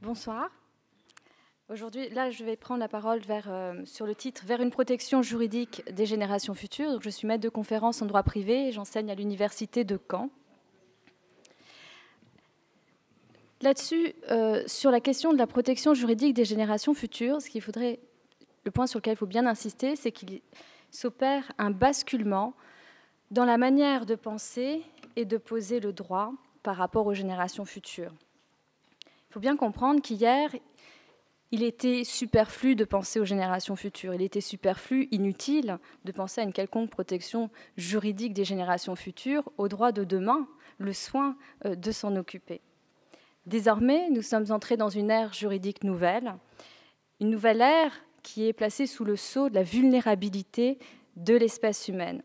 Bonsoir. Aujourd'hui, là, je vais prendre la parole euh, sur le titre Vers une protection juridique des générations futures. Donc, je suis maître de conférence en droit privé et j'enseigne à l'université de Caen. Là-dessus, euh, sur la question de la protection juridique des générations futures, ce qu'il faudrait, le point sur lequel il faut bien insister, c'est qu'il s'opère un basculement dans la manière de penser et de poser le droit par rapport aux générations futures. Il faut bien comprendre qu'hier, il était superflu de penser aux générations futures, il était superflu, inutile de penser à une quelconque protection juridique des générations futures, au droit de demain, le soin euh, de s'en occuper. Désormais, nous sommes entrés dans une ère juridique nouvelle, une nouvelle ère qui est placée sous le sceau de la vulnérabilité de l'espèce humaine.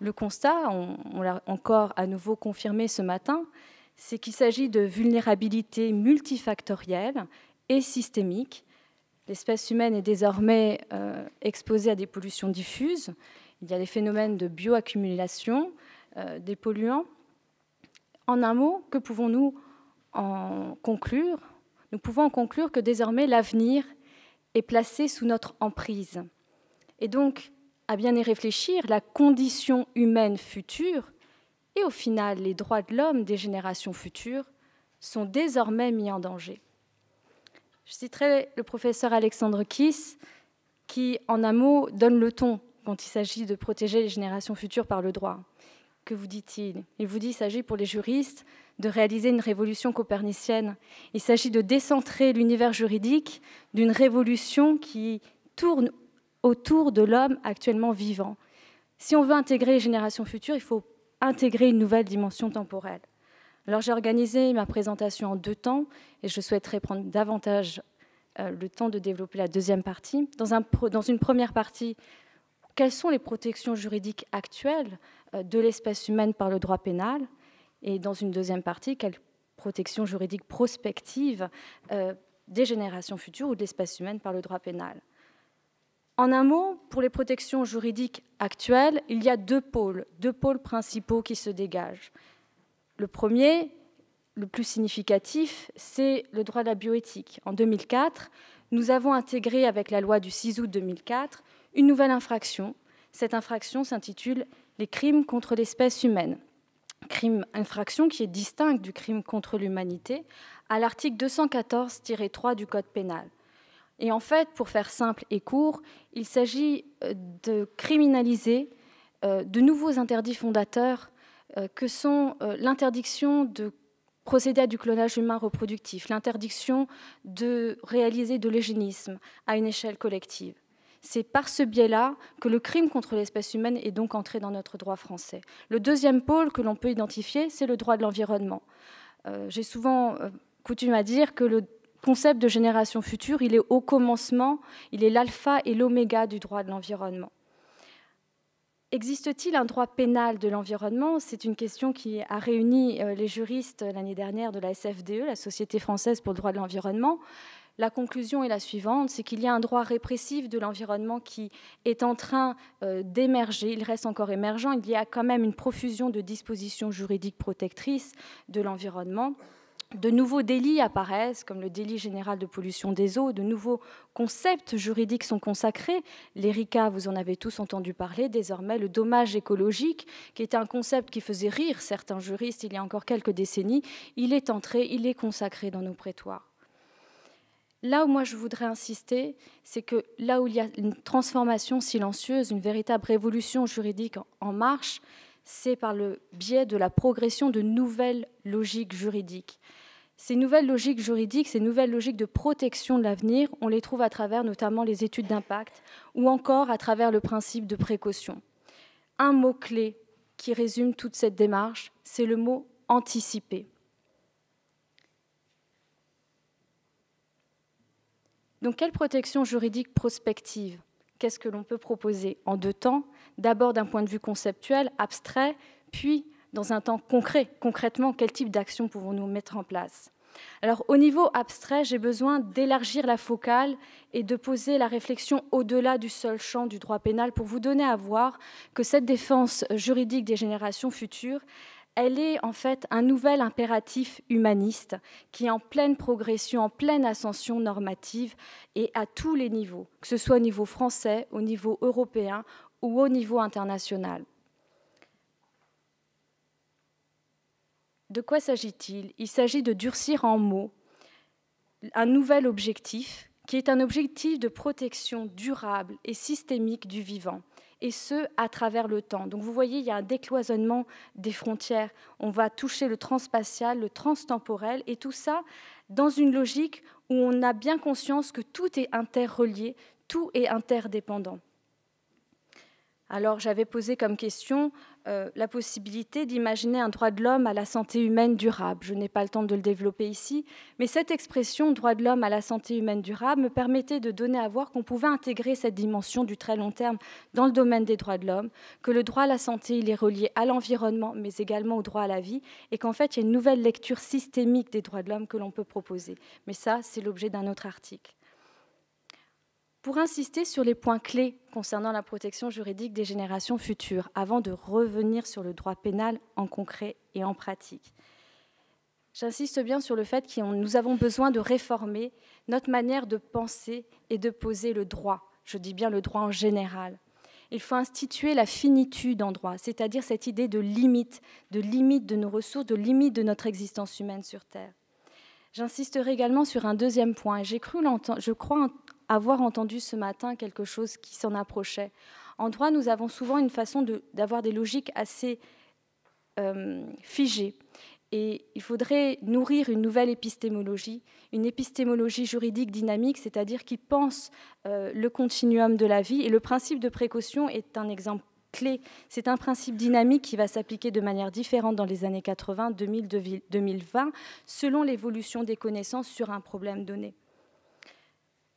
Le constat, on, l'a encore à nouveau confirmé ce matin, c'est qu'il s'agit de vulnérabilité multifactorielle et systémique. L'espèce humaine est désormais euh, exposée à des pollutions diffuses. Il y a des phénomènes de bioaccumulation euh, des polluants. En un mot, que pouvons-nous en conclure? Nous pouvons en conclure que désormais l'avenir est placé sous notre emprise. Et donc, à bien y réfléchir, la condition humaine future et au final les droits de l'homme des générations futures sont désormais mis en danger. Je citerai le professeur Alexandre Kiss qui, en un mot, donne le ton quand il s'agit de protéger les générations futures par le droit. Que vous dit-il? Il vous dit qu'il s'agit pour les juristes de réaliser une révolution copernicienne. Il s'agit de décentrer l'univers juridique d'une révolution qui tourne autour de l'homme actuellement vivant. Si on veut intégrer les générations futures, il faut intégrer une nouvelle dimension temporelle. Alors j'ai organisé ma présentation en deux temps et je souhaiterais prendre davantage euh, le temps de développer la deuxième partie. Dans, une première partie, quelles sont les protections juridiques actuelles euh, de l'espèce humaine par le droit pénal? Et dans une deuxième partie, quelles protections juridiques prospectives euh, des générations futures ou de l'espèce humaine par le droit pénal? En un mot, pour les protections juridiques actuelles, il y a deux pôles, deux pôles principaux qui se dégagent. Le premier, le plus significatif, c'est le droit de la bioéthique. En 2004, nous avons intégré avec la loi du 6 août 2004 une nouvelle infraction. Cette infraction s'intitule les crimes contre l'espèce humaine. Infraction qui est distincte du crime contre l'humanité à l'article 214-3 du Code pénal. Et en fait, pour faire simple et court, il s'agit euh, de criminaliser euh, de nouveaux interdits fondateurs euh, que sont l'interdiction de procéder à du clonage humain reproductif, l'interdiction de réaliser de l'eugénisme à une échelle collective. C'est par ce biais-là que le crime contre l'espèce humaine est donc entré dans notre droit français. Le deuxième pôle que l'on peut identifier, c'est le droit de l'environnement. J'ai souvent coutume à dire que le concept de génération future, il est au commencement, il est l'alpha et l'oméga du droit de l'environnement. Existe-t-il un droit pénal de l'environnement? C'est une question qui a réuni euh, les juristes l'année dernière de la SFDE, la Société française pour le droit de l'environnement. La conclusion est la suivante, c'est qu'il y a un droit répressif de l'environnement qui est en train euh, d'émerger, il reste encore émergent, il y a quand même une profusion de dispositions juridiques protectrices de l'environnement. De nouveaux délits apparaissent, comme le délit général de pollution des eaux, de nouveaux concepts juridiques sont consacrés. L'ERICA, vous en avez tous entendu parler, désormais le dommage écologique, qui était un concept qui faisait rire certains juristes il y a encore quelques décennies, il est entré, il est consacré dans nos prétoires. Là où moi je voudrais insister, c'est que là où il y a une transformation silencieuse, une véritable révolution juridique en marche, c'est par le biais de la progression de nouvelles logiques juridiques. Ces nouvelles logiques juridiques, ces nouvelles logiques de protection de l'avenir, on les trouve à travers notamment les études d'impact ou encore à travers le principe de précaution. Un mot-clé qui résume toute cette démarche, c'est le mot anticiper. Donc quelle protection juridique prospective? Qu'est-ce que l'on peut proposer en deux temps? D'abord d'un point de vue conceptuel, abstrait, puis dans un temps concret. Concrètement, quel type d'action pouvons-nous mettre en place? Alors au niveau abstrait, j'ai besoin d'élargir la focale et de poser la réflexion au-delà du seul champ du droit pénal pour vous donner à voir que cette défense juridique des générations futures, elle est en fait un nouvel impératif humaniste qui est en pleine progression, en pleine ascension normative et à tous les niveaux, que ce soit au niveau français, au niveau européen ou au niveau international. De quoi s'agit-il? Il s'agit de durcir en mots un nouvel objectif qui est un objectif de protection durable et systémique du vivant, et ce, à travers le temps. Donc vous voyez, il y a un décloisonnement des frontières. On va toucher le transspatial, le transtemporel, et tout ça dans une logique où on a bien conscience que tout est interrelié, tout est interdépendant. Alors j'avais posé comme question euh, la possibilité d'imaginer un droit de l'homme à la santé humaine durable. Je n'ai pas le temps de le développer ici, mais cette expression droit de l'homme à la santé humaine durable me permettait de donner à voir qu'on pouvait intégrer cette dimension du très long terme dans le domaine des droits de l'homme, que le droit à la santé il est relié à l'environnement, mais également au droit à la vie, et qu'en fait il y a une nouvelle lecture systémique des droits de l'homme que l'on peut proposer. Mais ça, c'est l'objet d'un autre article pour insister sur les points clés concernant la protection juridique des générations futures, avant de revenir sur le droit pénal en concret et en pratique. J'insiste bien sur le fait que nous avons besoin de réformer notre manière de penser et de poser le droit. Je dis bien le droit en général. Il faut instituer la finitude en droit, c'est-à-dire cette idée de limite, de limite de nos ressources, de limite de notre existence humaine sur Terre. J'insisterai également sur un deuxième point. J'ai cru je crois avoir entendu ce matin quelque chose qui s'en approchait. En droit, nous avons souvent une façon d'avoir des logiques assez euh, figées. Et il faudrait nourrir une nouvelle épistémologie, une épistémologie juridique dynamique, c'est-à-dire qui pense euh, le continuum de la vie. Et le principe de précaution est un exemple clé. C'est un principe dynamique qui va s'appliquer de manière différente dans les années 80, 2000, 2020, selon l'évolution des connaissances sur un problème donné.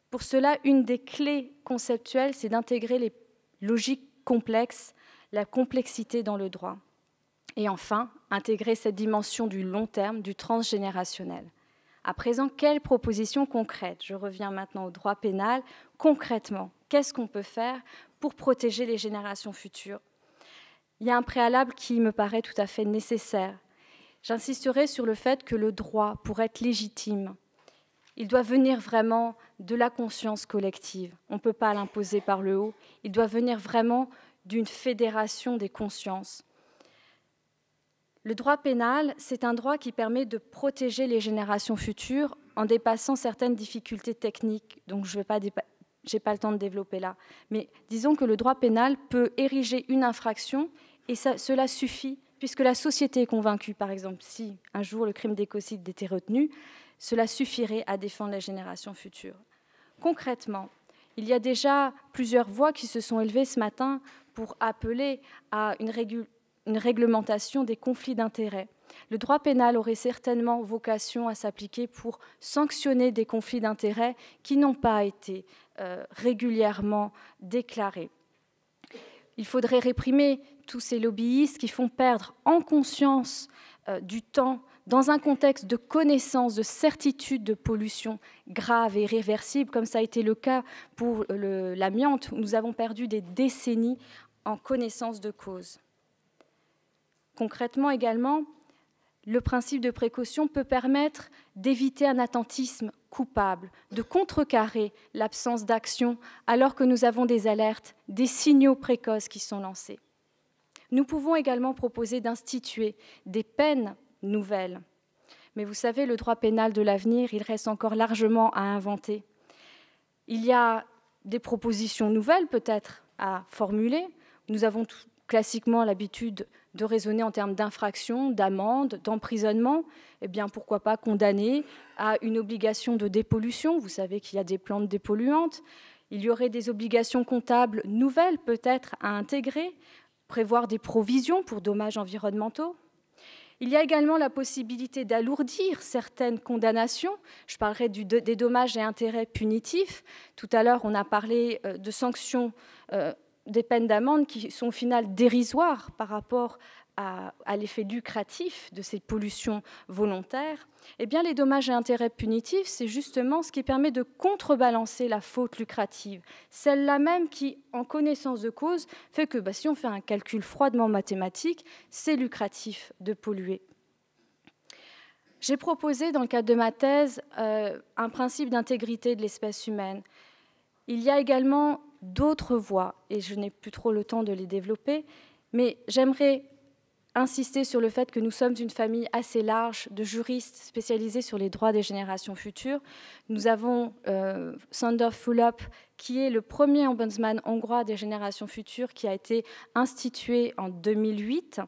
Pour cela, une des clés conceptuelles, c'est d'intégrer les logiques complexes, la complexité dans le droit. Et enfin, intégrer cette dimension du long terme, du transgénérationnel. À présent, quelles propositions concrètes? Je reviens maintenant au droit pénal. Concrètement, qu'est-ce qu'on peut faire pour protéger les générations futures? Il y a un préalable qui me paraît tout à fait nécessaire. J'insisterai sur le fait que le droit, pour être légitime, il doit venir vraiment de la conscience collective. On ne peut pas l'imposer par le haut. Il doit venir vraiment d'une fédération des consciences. Le droit pénal, c'est un droit qui permet de protéger les générations futures en dépassant certaines difficultés techniques. Donc je n'ai pas, le temps de développer là. Mais disons que le droit pénal peut ériger une infraction et cela suffit, puisque la société est convaincue, par exemple, si un jour le crime d'écocide était retenu, cela suffirait à défendre les générations futures. Concrètement, il y a déjà plusieurs voix qui se sont élevées ce matin pour appeler à une, réglementation des conflits d'intérêts. Le droit pénal aurait certainement vocation à s'appliquer pour sanctionner des conflits d'intérêts qui n'ont pas été euh, régulièrement déclarés. Il faudrait réprimer tous ces lobbyistes qui font perdre en conscience euh, du temps dans un contexte de connaissance, de certitude de pollution grave et irréversible, comme ça a été le cas pour l'amiante, où nous avons perdu des décennies en connaissance de cause. Concrètement également, le principe de précaution peut permettre d'éviter un attentisme coupable, de contrecarrer l'absence d'action alors que nous avons des alertes, des signaux précoces qui sont lancés. Nous pouvons également proposer d'instituer des peines nouvelles. Mais vous savez, le droit pénal de l'avenir, il reste encore largement à inventer. Il y a des propositions nouvelles peut-être à formuler. Nous avons classiquement l'habitude de raisonner en termes d'infraction, d'amende, d'emprisonnement. Eh bien, pourquoi pas condamner à une obligation de dépollution? Vous savez qu'il y a des plantes dépolluantes. Il y aurait des obligations comptables nouvelles peut-être à intégrer, prévoir des provisions pour dommages environnementaux, il y a également la possibilité d'alourdir certaines condamnations. Je parlerai des dommages et intérêts punitifs. Tout à l'heure, on a parlé euh, de sanctions, euh, des peines d'amende qui sont au final dérisoires par rapport à, l'effet lucratif de ces pollutions volontaires, eh bien, les dommages et intérêts punitifs, c'est justement ce qui permet de contrebalancer la faute lucrative, celle-là même qui, en connaissance de cause, fait que bah, si on fait un calcul froidement mathématique, c'est lucratif de polluer. J'ai proposé, dans le cadre de ma thèse, euh, un principe d'intégrité de l'espèce humaine. Il y a également d'autres voies, et je n'ai plus trop le temps de les développer, mais j'aimerais insister sur le fait que nous sommes une famille assez large de juristes spécialisés sur les droits des générations futures. Nous avons euh, Sander Fulop, qui est le premier ombudsman hongrois des générations futures, qui a été institué en 2008.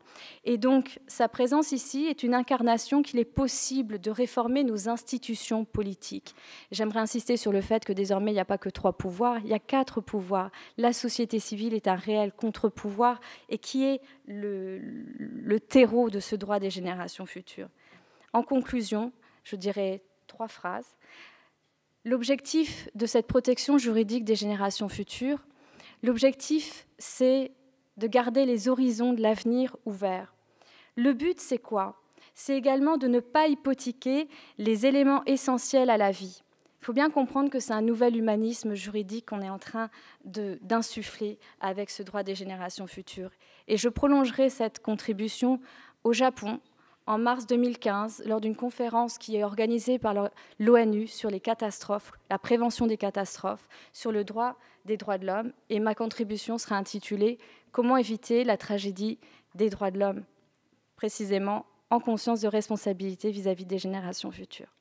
Et donc, sa présence ici est une incarnation qu'il est possible de réformer nos institutions politiques. J'aimerais insister sur le fait que désormais, il n'y a pas que trois pouvoirs, il y a quatre pouvoirs. La société civile est un réel contre-pouvoir et qui est le, le terreau de ce droit des générations futures. En conclusion, je dirais trois phrases. L'objectif de cette protection juridique des générations futures, l'objectif, c'est de garder les horizons de l'avenir ouverts. Le but, c'est quoi? C'est également de ne pas hypothéquer les éléments essentiels à la vie. Il faut bien comprendre que c'est un nouvel humanisme juridique qu'on est en train d'insuffler avec ce droit des générations futures. Et je prolongerai cette contribution au Japon, en mars 2015 lors d'une conférence qui est organisée par l'ONU sur les catastrophes, la prévention des catastrophes, sur le droit des droits de l'homme. Et ma contribution sera intitulée Comment éviter la tragédie des droits de l'homme, précisément en conscience de responsabilité vis-à-vis -vis des générations futures.